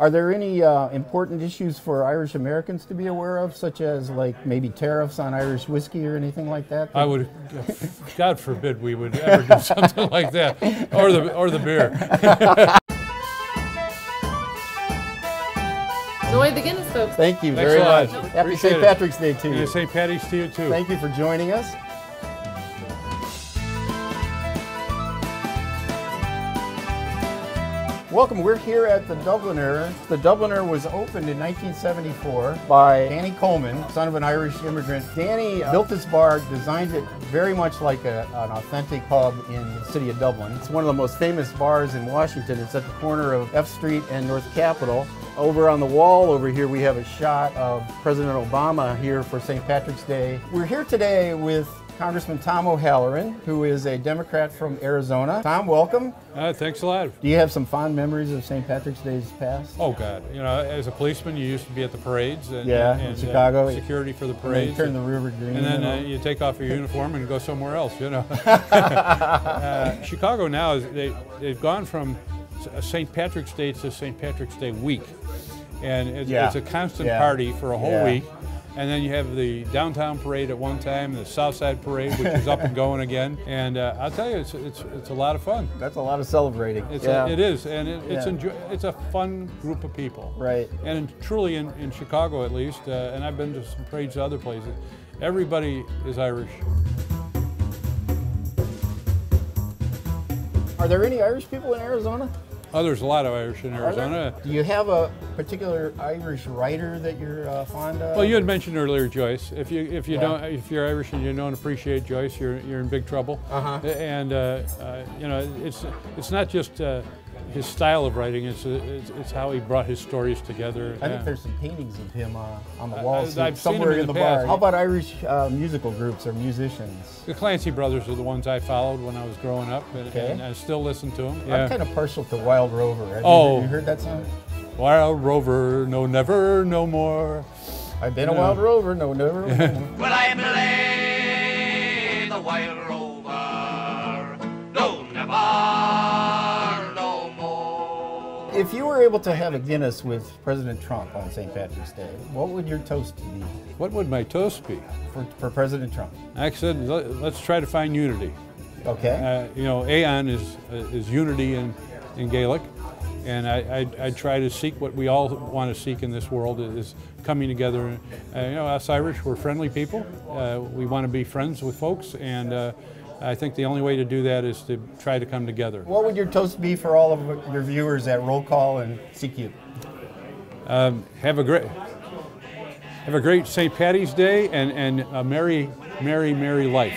Are there any uh, important issues for Irish Americans to be aware of, such as like maybe tariffs on Irish whiskey or anything like that? I would, God forbid, we would ever do something like that, or the or the beer. Enjoy the Guinness, folks. Thank you Thanks very much. Happy Appreciate St. Patrick's Day to you. And St. Patty's to you too. Thank you for joining us. Welcome. We're here at the Dubliner. The Dubliner was opened in 1974 by Danny Coleman, son of an Irish immigrant. Danny uh, built this bar, designed it very much like a, an authentic pub in the city of Dublin. It's one of the most famous bars in Washington. It's at the corner of F Street and North Capitol. Over on the wall over here, we have a shot of President Obama here for St. Patrick's Day. We're here today with Congressman Tom O'Halleran, who is a Democrat from Arizona. Tom, welcome. Uh, thanks a lot. Do you have some fond memories of St. Patrick's Day's past? Oh God, you know, as a policeman, you used to be at the parades. And, Yeah, in and, uh, Chicago. security for the parades. turn the river green. and then uh, you take off your uniform and go somewhere else. You know, uh, Chicago now is they they've gone from St. Patrick's Day to St. Patrick's Day week, and it's, Yeah. it's a constant Yeah. party for a whole Yeah. week. And then you have the downtown parade at one time, the South Side parade, which is up and going again. And uh, I'll tell you, it's, it's, it's a lot of fun. That's a lot of celebrating. It's yeah. a, it is, and it, it's Yeah. enjoy, it's a fun group of people. Right. And in, truly, in, in Chicago at least, uh, and I've been to some parades other places, everybody is Irish. Are there any Irish people in Arizona? Oh, there's a lot of Irish in Arizona. Do you have a particular Irish writer that you're uh, fond of? Well, you had mentioned earlier Joyce. If you if you Yeah. don't if you're Irish and you don't appreciate Joyce, you're you're in big trouble. Uh-huh. And uh, uh, you know, it's it's not just uh, his style of writing; it's, uh, it's it's how he brought his stories together. I Yeah. think there's some paintings of him uh, on the walls I've seen him somewhere in in the the, bar. past. How about Irish uh, musical groups or musicians? The Clancy brothers are the ones I followed when I was growing up, and, Okay. and I still listen to them. I'm kind of partial to Wild Rover. Have Oh. you, you heard that song? Wild Rover, no, never, no more. I've been a Wild Rover, no, never. Well, I play the wild rover. If you were able to have a Guinness with President Trump on St. Patrick's Day, what would your toast be What would my toast be? for, for President Trump? I said, let, us try to find unity. Okay. Uh, you know, Aon is uh, is unity in, in Gaelic, and I, I, I try to seek what we all want to seek in this world is coming together. Uh, you know, us Irish, we're friendly people. Uh, we want to be friends with folks, and uh, I think the only way to do that is to try to come together. what would your toast be for all of your viewers at Roll Call and CQ? Um, have a great have a great St. Patty's Day and, and a merry, merry, merry life.